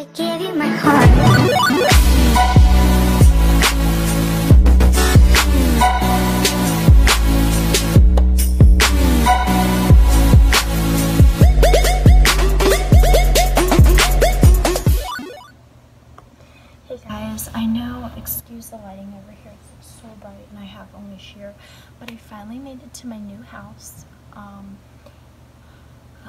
I gave you my heart. Hey guys, I know, excuse the lighting over here, it's so bright and I have only sheer, but I finally made it to my new house. Um,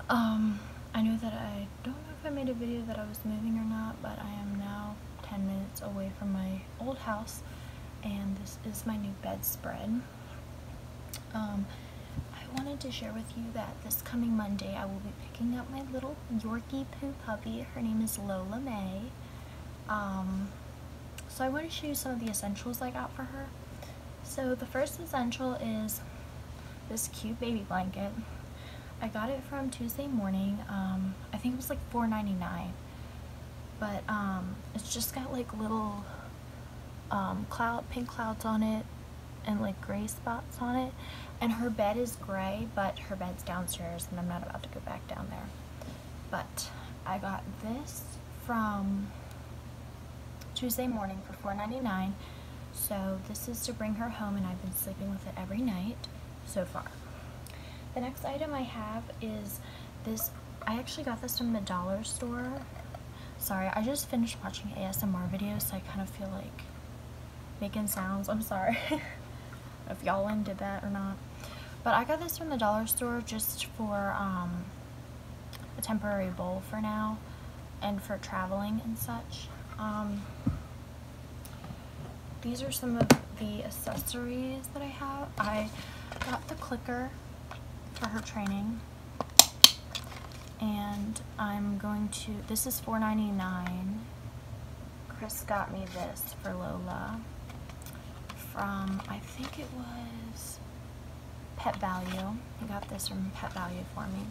um, I know that I don't know if I made a video that I was moving or not, but I am now 10 minutes away from my old house and this is my new bedspread. Um, I wanted to share with you that this coming Monday I will be picking up my little Yorkie poo puppy. Her name is Lola Mae. Um, so I want to show you some of the essentials I got for her. So the first essential is this cute baby blanket. I got it from Tuesday morning. Um, I think it was like $4.99. But um, it's just got like little um, cloud, pink clouds on it and like gray spots on it. And her bed is gray, but her bed's downstairs and I'm not about to go back down there. But I got this from Tuesday morning for $4.99. So this is to bring her home and I've been sleeping with it every night so far. The next item I have is this, I actually got this from the dollar store. Sorry, I just finished watching ASMR videos so I kind of feel like making sounds. I'm sorry if y'all did that or not. But I got this from the dollar store just for um, a temporary bowl for now and for traveling and such. Um, these are some of the accessories that I have. I got the clicker for her training and I'm going to, this is $4.99. Chris got me this for Lola from, I think it was Pet Valu. He got this from Pet Valu for me.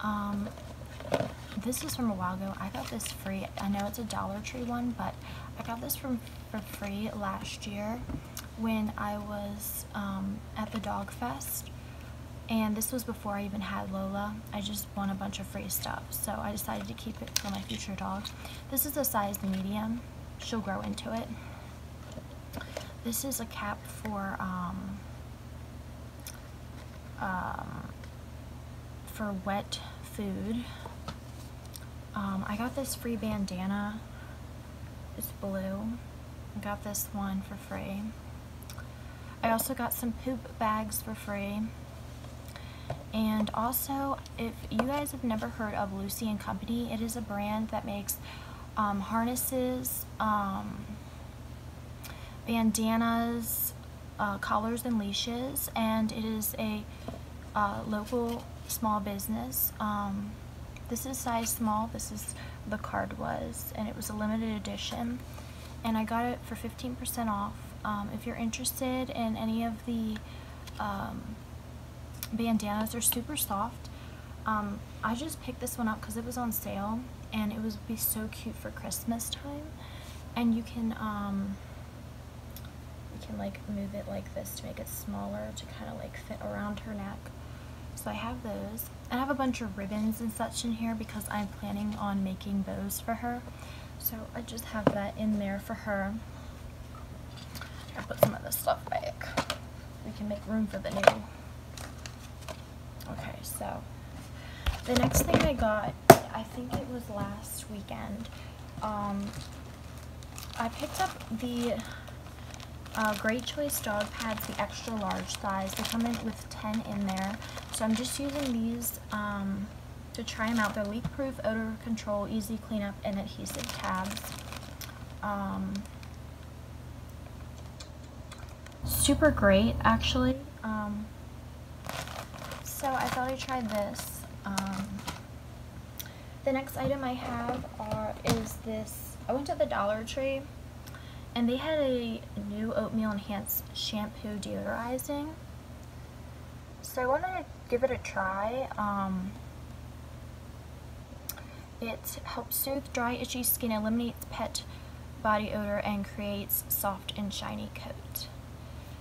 Um, this is from a while ago. I got this free. I know it's a Dollar Tree one, but I got this from for free last year when I was um, at the Dog Fest. And this was before I even had Lola. I just won a bunch of free stuff, so I decided to keep it for my future dog. This is a size medium. She'll grow into it. This is a cap for um, um, for wet food. Um, I got this free bandana. It's blue. I got this one for free. I also got some poop bags for free. And also, if you guys have never heard of Lucy and Company, it is a brand that makes um, harnesses, um, bandanas, uh, collars and leashes, and it is a uh, local small business. Um, this is size small, this is the card was, and it was a limited edition. And I got it for 15% off. Um, if you're interested in any of the um, bandanas, they're super soft. Um, I just picked this one up because it was on sale, and it would be so cute for Christmas time. And you can, um, you can like move it like this to make it smaller to kind of like fit around her neck. So I have those. I have a bunch of ribbons and such in here because I'm planning on making bows for her. So I just have that in there for her. I'll put some of this stuff back. We can make room for the new. Okay, so the next thing I got, I think it was last weekend. Um, I picked up the uh, Great Choice dog pads, the extra large size. They come in with 10 in there. So I'm just using these um, to try them out. They're leak-proof, odor control, easy cleanup, and adhesive tabs. Um, super great, actually. Um, so I thought I'd try this. Um, the next item I have are is this. I went to the Dollar Tree and they had a new oatmeal enhanced shampoo deodorizing. So I wanted to give it a try. Um, it helps soothe dry, itchy skin, eliminates pet body odor, and creates soft and shiny coat.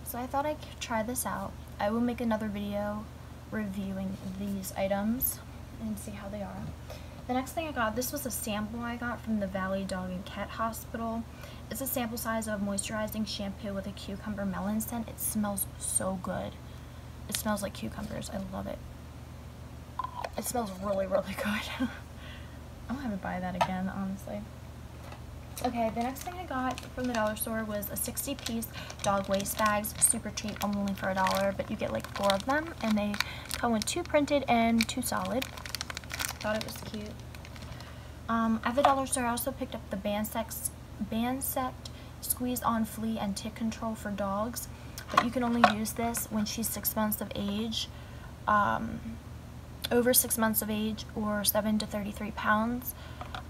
So I thought I could try this out. I will make another video reviewing these items and see how they are. The next thing I got, this was a sample I got from the Valley Dog and Cat Hospital. It's a sample size of moisturizing shampoo with a cucumber melon scent. It smells so good. It smells like cucumbers. I love it. It smells really, really good. I'm gonna buy that again, honestly. Okay, the next thing I got from the dollar store was a 60 piece dog waste bags, super cheap, only for a dollar, but you get like four of them, and they come with two printed and two solid. Thought it was cute. Um, at the dollar store, I also picked up the Bansect, Bansect Squeeze On Flea and Tick Control for dogs, but you can only use this when she's six months of age, um, over six months of age, or seven to 33 pounds.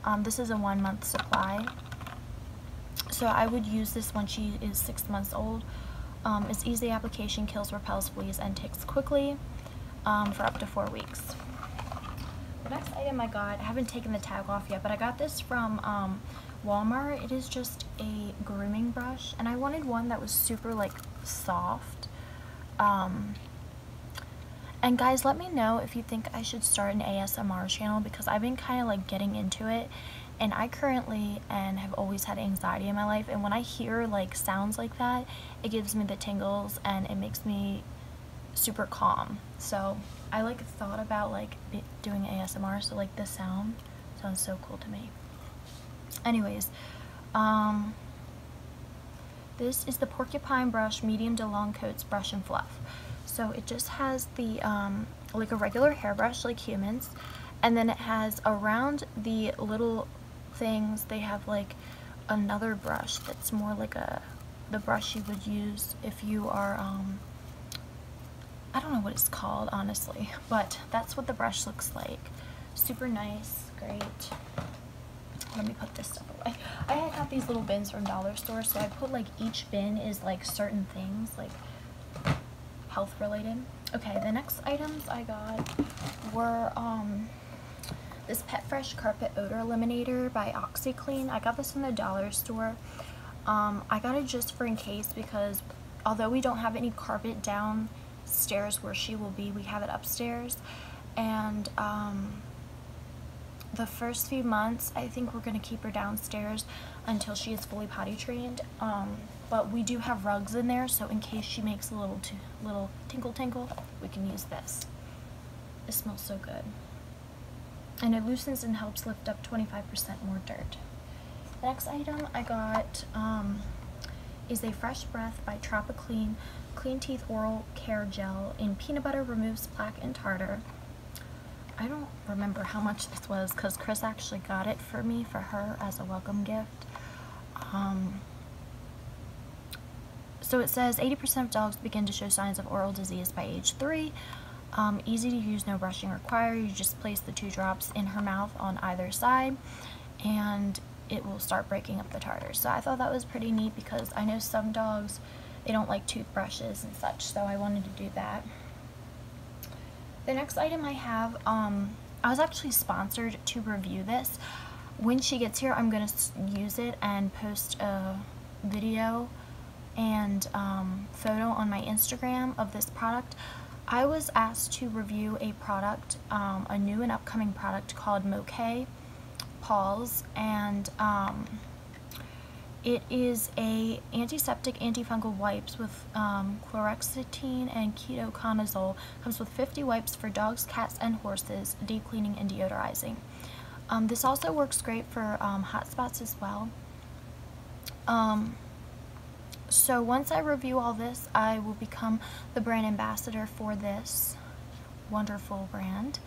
Um, this is a one month supply. So I would use this when she is six months old. Um, it's easy application, kills, repels fleas, and ticks quickly um, for up to four weeks. The next item I got, I haven't taken the tag off yet, but I got this from um, Walmart. It is just a grooming brush, and I wanted one that was super like soft. Um, and guys, let me know if you think I should start an ASMR channel because I've been kind of like getting into it and I currently and have always had anxiety in my life and when I hear like sounds like that it gives me the tingles and it makes me super calm. So I like thought about like doing ASMR so like this sound sounds so cool to me. Anyways um this is the porcupine brush medium to long coats brush and fluff. So it just has the um like a regular hairbrush like humans and then it has around the little things they have like another brush that's more like a the brush you would use if you are um I don't know what it's called honestly but that's what the brush looks like. Super nice great. Let me put this stuff away. I have these little bins from dollar store so I put like each bin is like certain things like health related. Okay the next items I got were um this Pet Fresh Carpet Odor Eliminator by OxiClean. I got this from the dollar store. Um, I got it just for in case because although we don't have any carpet downstairs where she will be, we have it upstairs. And um, the first few months, I think we're going to keep her downstairs until she is fully potty trained. Um, but we do have rugs in there, so in case she makes a little little tinkle tinkle, we can use this. It smells so good and it loosens and helps lift up 25% more dirt. The next item I got um, is a Fresh Breath by Tropiclean Clean Clean Teeth Oral Care Gel in Peanut Butter Removes Plaque and Tartar. I don't remember how much this was because Chris actually got it for me for her as a welcome gift. Um, so it says 80% of dogs begin to show signs of oral disease by age 3. Um, easy to use, no brushing required. You just place the two drops in her mouth on either side and it will start breaking up the tartar. So I thought that was pretty neat because I know some dogs, they don't like toothbrushes and such, so I wanted to do that. The next item I have, um, I was actually sponsored to review this. When she gets here, I'm going to use it and post a video and um, photo on my Instagram of this product. I was asked to review a product, um, a new and upcoming product called Moquet Paws, and um, it is a antiseptic antifungal wipes with um, chlorhexidine and ketoconazole. Comes with 50 wipes for dogs, cats, and horses, deep cleaning and deodorizing. Um, this also works great for um, hot spots as well. Um, so once I review all this, I will become the brand ambassador for this wonderful brand.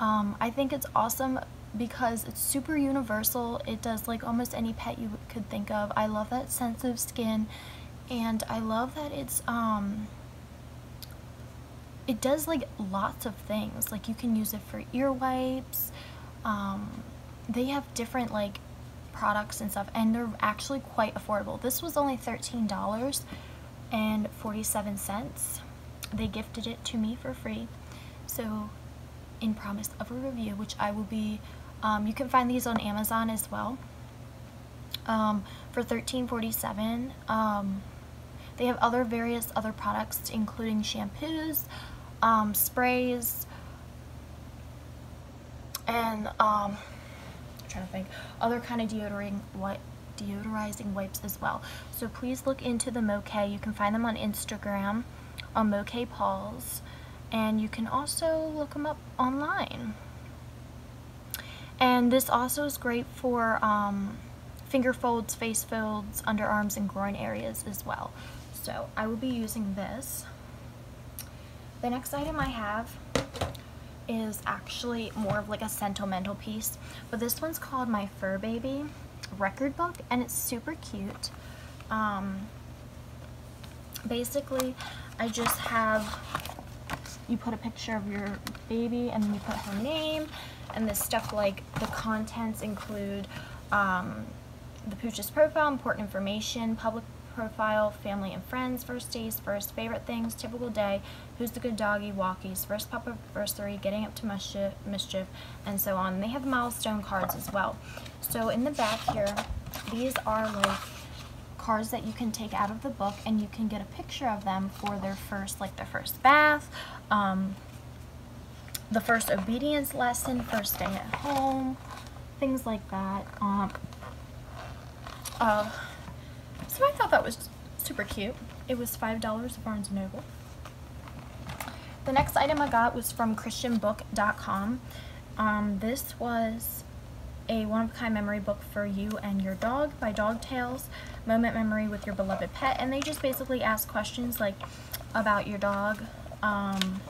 Um, I think it's awesome because it's super universal. It does like almost any pet you could think of. I love that sensitive skin and I love that it's um it does like lots of things. Like you can use it for ear wipes. Um, they have different like products and stuff and they're actually quite affordable. This was only $13 and 47 cents. They gifted it to me for free. So in promise of a review, which I will be, um, you can find these on Amazon as well. Um, for $13.47. Um, they have other various other products including shampoos, um, sprays, and um, trying to think, other kind of what deodorizing wipes as well. So please look into the Moke. You can find them on Instagram on Moke Paws, and you can also look them up online. And this also is great for um, finger folds, face folds, underarms, and groin areas as well. So I will be using this. The next item I have is actually more of like a sentimental piece, but this one's called My Fur Baby record book, and it's super cute. Um, basically, I just have, you put a picture of your baby, and then you put her name, and this stuff like the contents include um, the pooch's profile, important information, public profile, family and friends, first days, first favorite things, typical day, who's the good doggy, walkies, first pup anniversary, getting up to mischief, mischief, and so on. They have milestone cards as well. So in the back here, these are like cards that you can take out of the book and you can get a picture of them for their first, like their first bath, um, the first obedience lesson, first day at home, things like that. Um, uh, so I thought that was super cute. It was $5 at Barnes & Noble. The next item I got was from christianbook.com. Um, this was a one-of-a-kind memory book for you and your dog by Dog Tales, moment memory with your beloved pet, and they just basically ask questions like about your dog, um,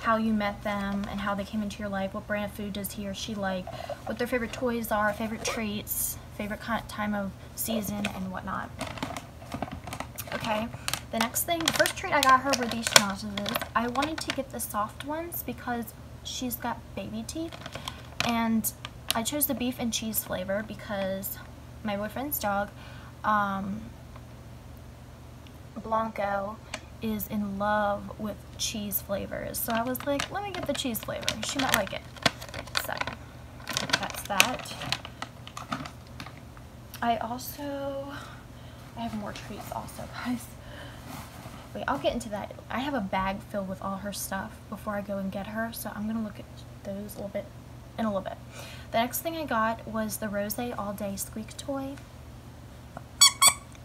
how you met them and how they came into your life, what brand of food does he or she like, what their favorite toys are, favorite treats, favorite time of season and whatnot. Okay, the next thing, the first treat I got her were these schnozzes. I wanted to get the soft ones because she's got baby teeth. And I chose the beef and cheese flavor because my boyfriend's dog, um, Blanco, is in love with cheese flavors. So I was like, let me get the cheese flavor. She might like it. So, that's that. I also, I have more treats also, guys. Wait, I'll get into that. I have a bag filled with all her stuff before I go and get her, so I'm going to look at those a little bit in a little bit. The next thing I got was the Rose All Day Squeak Toy.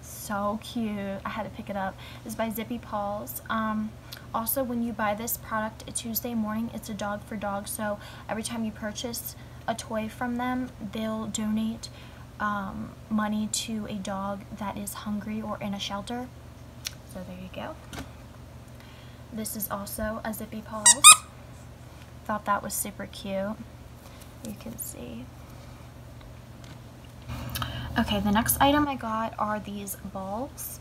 So cute. I had to pick it up. It's by Zippy Paws. Um, also, when you buy this product, Tuesday morning. It's a dog for dog, so every time you purchase a toy from them, they'll donate um, money to a dog that is hungry or in a shelter. So there you go. This is also a Zippy Paws. Thought that was super cute. You can see. Okay, the next item I got are these balls.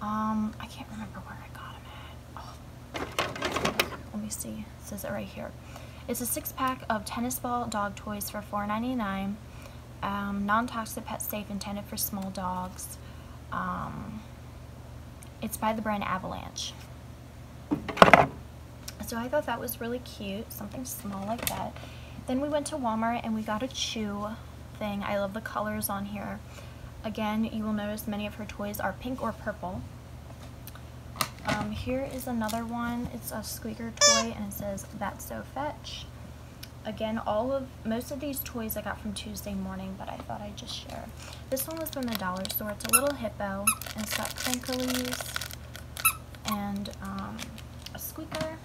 Um, I can't remember where I got them at. Oh. Let me see. It says it right here. It's a six pack of tennis ball dog toys for $4.99 um, non-toxic pet safe intended for small dogs. Um, it's by the brand Avalanche. So I thought that was really cute something small like that. Then we went to Walmart and we got a chew thing. I love the colors on here. Again you will notice many of her toys are pink or purple. Um, here is another one. It's a squeaker toy and it says that's so fetch Again, all of most of these toys I got from Tuesday morning, but I thought I'd just share. This one was from the dollar store. It's a little hippo, and it's got crinklies and um, a squeaker.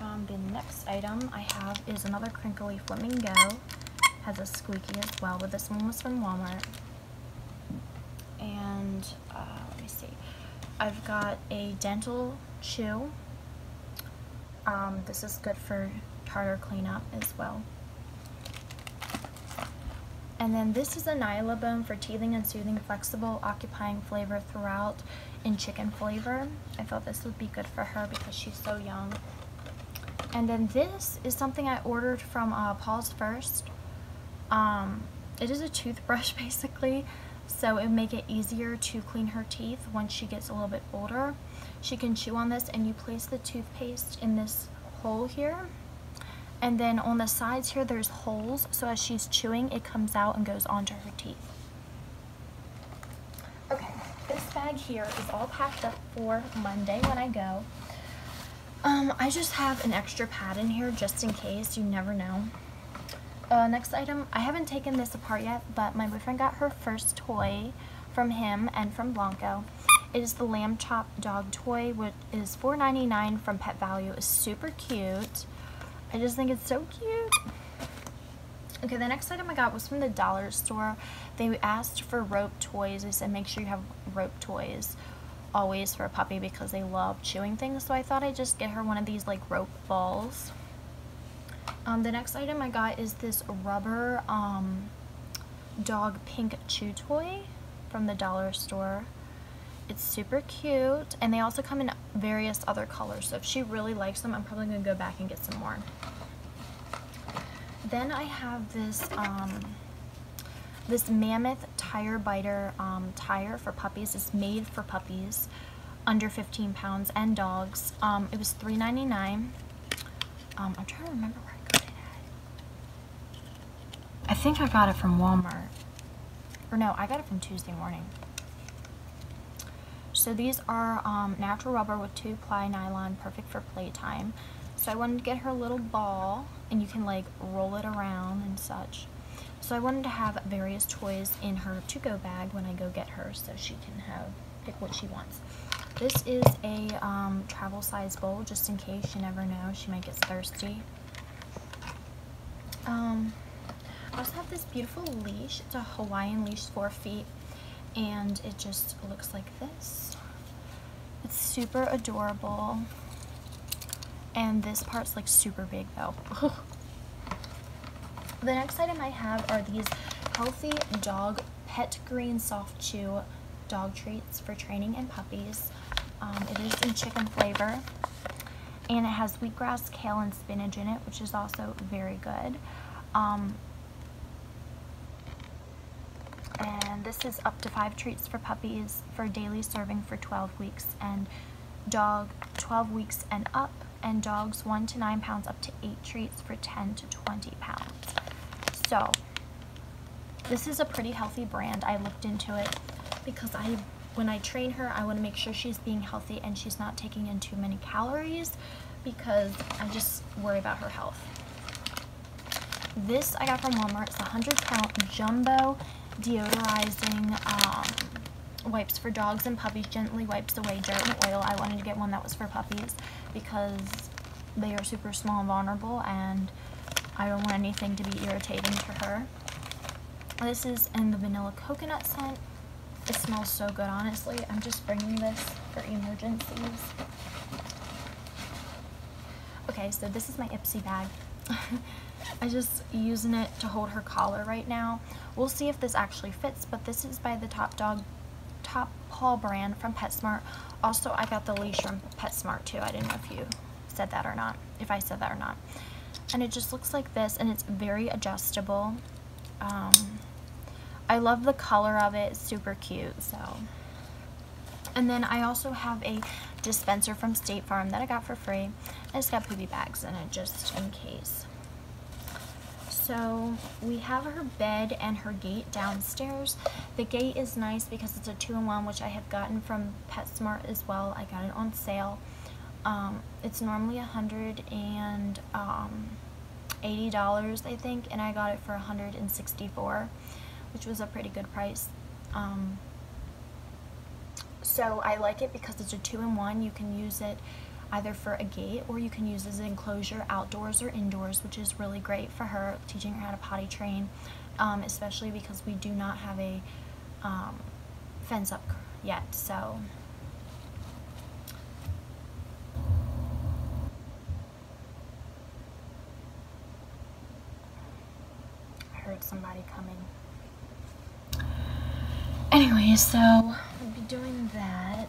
Um, the next item I have is another crinkly flamingo. Has a squeaky as well, but this one was from Walmart. And uh, let me see. I've got a dental chew um, this is good for tartar cleanup as well. And then this is a Nylabone for teething and soothing, flexible, occupying flavor throughout in chicken flavor. I thought this would be good for her because she's so young. And then this is something I ordered from uh, Paws First. Um, it is a toothbrush basically, so it would make it easier to clean her teeth once she gets a little bit older. She can chew on this and you place the toothpaste in this hole here. And then on the sides here, there's holes. So as she's chewing, it comes out and goes onto her teeth. Okay, this bag here is all packed up for Monday when I go. Um, I just have an extra pad in here just in case, you never know. Uh, next item, I haven't taken this apart yet, but my boyfriend got her first toy from him and from Blanco. It is the Lamb Chop dog toy, which is $4.99 from Pet Valu. It's super cute. I just think it's so cute. Okay, the next item I got was from the dollar store. They asked for rope toys. They said make sure you have rope toys always for a puppy because they love chewing things. So I thought I'd just get her one of these like rope balls. Um, the next item I got is this rubber um, dog pink chew toy from the dollar store. It's super cute and they also come in various other colors. So if she really likes them, I'm probably going to go back and get some more. Then I have this um, this Mammoth Tire Biter um, tire for puppies It's made for puppies under 15 pounds and dogs. Um, it was $3.99. Um, I'm trying to remember where I got it at. I think I got it from Walmart. Or no, I got it from Tuesday morning. So these are um, natural rubber with two ply nylon, perfect for playtime. So I wanted to get her a little ball and you can like roll it around and such. So I wanted to have various toys in her to-go bag when I go get her so she can have pick what she wants. This is a um, travel size bowl just in case you never know she might get thirsty. Um, I also have this beautiful leash. It's a Hawaiian leash, four feet, and it just looks like this. It's super adorable. And this part's like super big though. The next item I have are these healthy dog pet green soft chew dog treats for training and puppies. Um, it is in chicken flavor and it has wheatgrass, kale, and spinach in it, which is also very good. Um, and this is up to five treats for puppies for daily serving for 12 weeks and dog 12 weeks and up and dogs 1 to 9 pounds up to 8 treats for 10 to 20 pounds. So, this is a pretty healthy brand. I looked into it because I, when I train her, I want to make sure she's being healthy and she's not taking in too many calories because I just worry about her health. This I got from Walmart. It's a 100 count jumbo deodorizing um, wipes for dogs and puppies. Gently wipes away dirt and oil. I wanted to get one that was for puppies because they are super small and vulnerable and I don't want anything to be irritating to her. This is in the vanilla coconut scent. It smells so good, honestly. I'm just bringing this for emergencies. Okay, so this is my Ipsy bag. I'm just using it to hold her collar right now. We'll see if this actually fits, but this is by the Top Dog Top Paw brand from PetSmart. Also, I got the leash from PetSmart too. I didn't know if you said that or not, if I said that or not and it just looks like this and it's very adjustable um, I love the color of it super cute so and then I also have a dispenser from State Farm that I got for free I just got poopy bags in it just in case so we have her bed and her gate downstairs. The gate is nice because it's a two-in-one, which I have gotten from PetSmart as well. I got it on sale. Um, it's normally a hundred and um, eighty dollars, I think, and I got it for a hundred and sixty-four, which was a pretty good price. Um, so I like it because it's a two-in-one. You can use it either for a gate or you can use as an enclosure outdoors or indoors, which is really great for her, teaching her how to potty train, um, especially because we do not have a um, fence up yet. So I heard somebody coming. Anyway, so we'll be doing that.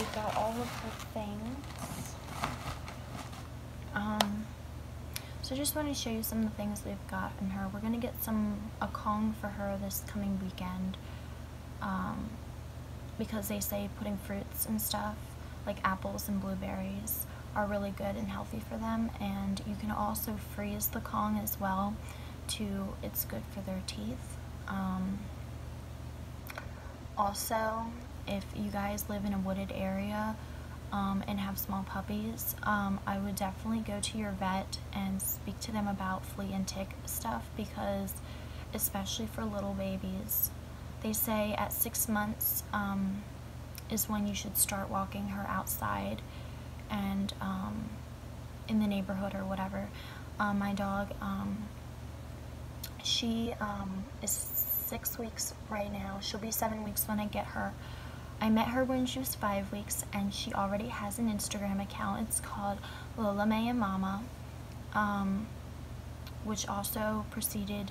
We've got all of her things. Um, so I just want to show you some of the things we've got in her. We're going to get some a Kong for her this coming weekend. Um, because they say putting fruits and stuff, like apples and blueberries, are really good and healthy for them and you can also freeze the Kong as well to it's good for their teeth um, also if you guys live in a wooded area um, and have small puppies, um, I would definitely go to your vet and speak to them about flea and tick stuff because, especially for little babies, they say at six months um, is when you should start walking her outside and um, in the neighborhood or whatever. Um, my dog, um, she is six weeks right now. She'll be seven weeks when I get her. I met her when she was five weeks, and she already has an Instagram account. It's called Lola Mae and Mama, um, which also proceeded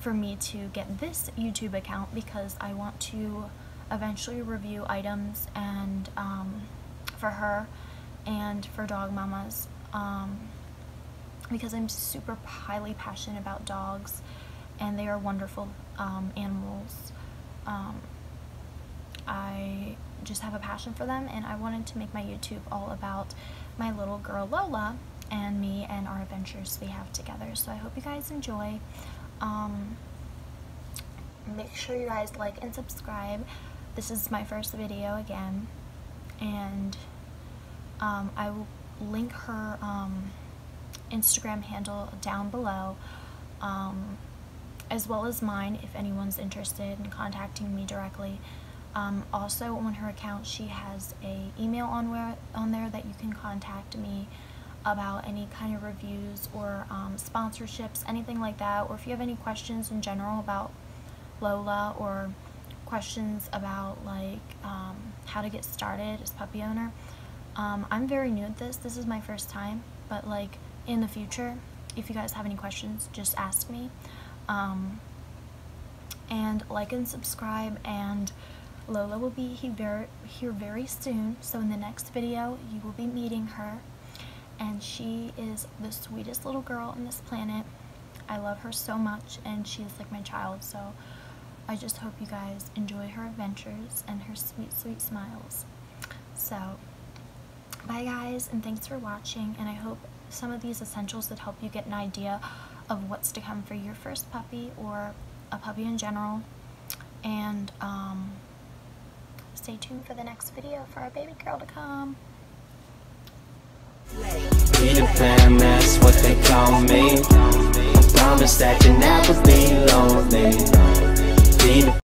for me to get this YouTube account because I want to eventually review items and um, for her and for dog mamas um, because I'm super highly passionate about dogs and they are wonderful um, animals. I just have a passion for them and I wanted to make my YouTube all about my little girl Lola and me and our adventures we have together. So I hope you guys enjoy. Um, make sure you guys like and subscribe. This is my first video again and um, I will link her um, Instagram handle down below um, as well as mine if anyone's interested in contacting me directly. Um, also on her account she has a email on where on there that you can contact me about any kind of reviews or um, sponsorships, anything like that, or if you have any questions in general about Lola or questions about like um, how to get started as puppy owner. Um, I'm very new at this. This is my first time, but like in the future, if you guys have any questions, just ask me. Um, and like and subscribe and Lola will be here very soon, so in the next video you will be meeting her. And she is the sweetest little girl on this planet. I love her so much, and she is like my child, so I just hope you guys enjoy her adventures and her sweet, sweet smiles. So, bye guys, and thanks for watching, and I hope some of these essentials that help you get an idea of what's to come for your first puppy or a puppy in general. And, um, stay tuned for the next video for our baby girl to come. That's what they call me. I promise that you never be lonely.